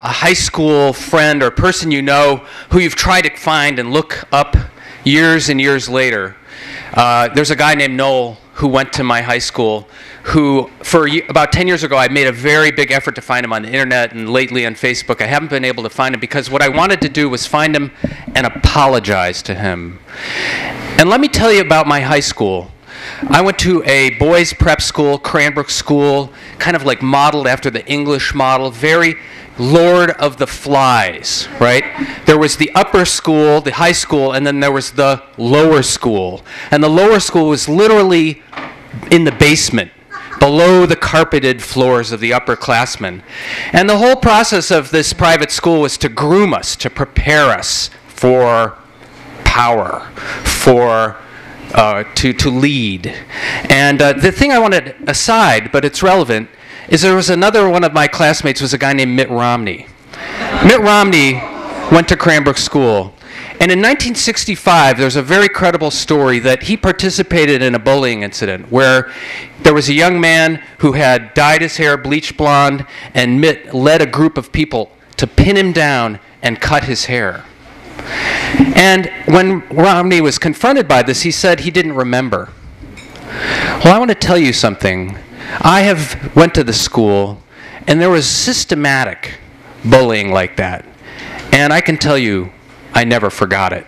a high school friend or person you know who you've tried to find and look up years and years later. Uh, there's a guy named Noel who went to my high school who, for about 10 years ago, I made a very big effort to find him on the internet and lately on Facebook. I haven't been able to find him because what I wanted to do was find him and apologize to him. And let me tell you about my high school. I went to a boys' prep school, Cranbrook School, kind of like modeled after the English model, very Lord of the Flies, right? There was the upper school, the high school, and then there was the lower school. And the lower school was literally in the basement, below the carpeted floors of the upperclassmen. And the whole process of this private school was to groom us, to prepare us for power, for uh, to, to lead. And uh, the thing I wanted aside, but it's relevant, is there was another one of my classmates was a guy named Mitt Romney. Mitt Romney went to Cranbrook School. And in 1965, there's a very credible story that he participated in a bullying incident where there was a young man who had dyed his hair bleach blonde, and Mitt led a group of people to pin him down and cut his hair. And when Romney was confronted by this, he said he didn't remember. Well, I want to tell you something. I have went to the school, and there was systematic bullying like that. And I can tell you, I never forgot it.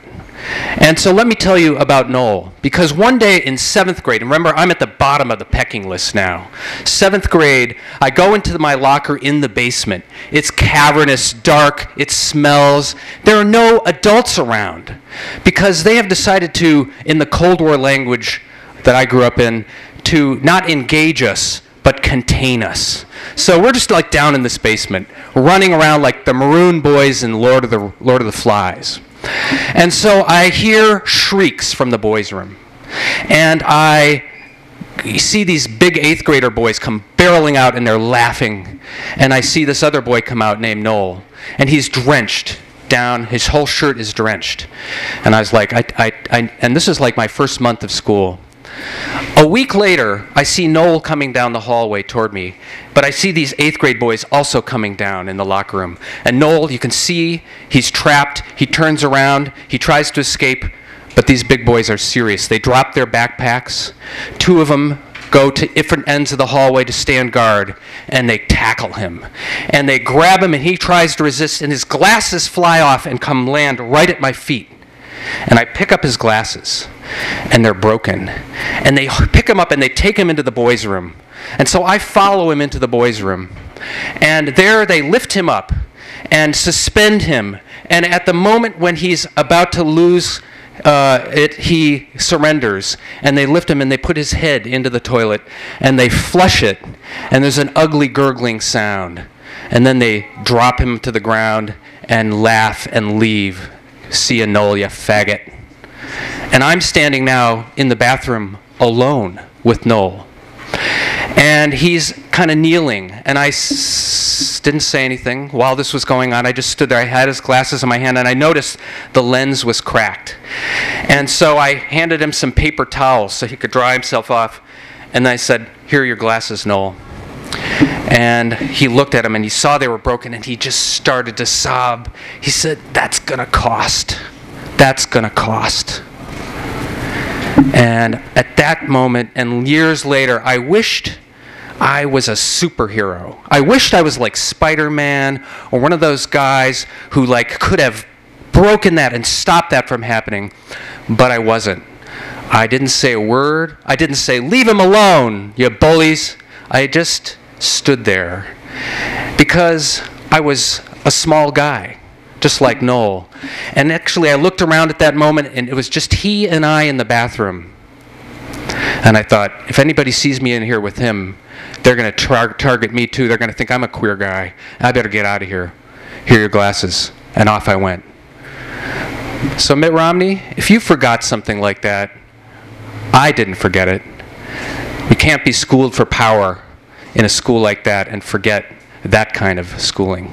And so let me tell you about Noel. Because one day in seventh grade, and remember, I'm at the bottom of the pecking list now. Seventh grade, I go into my locker in the basement. It's cavernous, dark, it smells. There are no adults around because they have decided to, in the Cold War language that I grew up in, to not engage us, but contain us. So we're just like down in this basement, running around like the maroon boys in Lord of the, Lord of the Flies. And so I hear shrieks from the boys' room. And I see these big eighth grader boys come barreling out and they're laughing. And I see this other boy come out named Noel. And he's drenched down, his whole shirt is drenched. And I was like, I, I, I, and this is like my first month of school. A week later, I see Noel coming down the hallway toward me, but I see these eighth grade boys also coming down in the locker room. And Noel, you can see he's trapped. He turns around, he tries to escape, but these big boys are serious. They drop their backpacks. Two of them go to different ends of the hallway to stand guard, and they tackle him. And they grab him, and he tries to resist, and his glasses fly off and come land right at my feet. And I pick up his glasses and they're broken. And they pick him up and they take him into the boys' room. And so I follow him into the boys' room. And there they lift him up and suspend him. And at the moment when he's about to lose uh, it, he surrenders. And they lift him and they put his head into the toilet and they flush it. And there's an ugly gurgling sound. And then they drop him to the ground and laugh and leave. See faggot. And I'm standing now in the bathroom alone with Noel. And he's kind of kneeling, and I s- didn't say anything while this was going on. I just stood there. I had his glasses in my hand, and I noticed the lens was cracked. And so I handed him some paper towels so he could dry himself off. And I said, Here are your glasses, Noel. And he looked at them and he saw they were broken and he just started to sob. He said, That's going to cost. That's going to cost. And at that moment, and years later, I wished I was a superhero. I wished I was like Spider Man or one of those guys who like could have broken that and stopped that from happening, but I wasn't. I didn't say a word. I didn't say, leave him alone, you bullies. I just stood there because I was a small guy just like Noel. And actually, I looked around at that moment, and it was just he and I in the bathroom. And I thought, if anybody sees me in here with him, they're going to tar- target me too. They're going to think I'm a queer guy. I better get out of here. Here are your glasses. And off I went. So, Mitt Romney, if you forgot something like that, I didn't forget it. You can't be schooled for power in a school like that and forget that kind of schooling.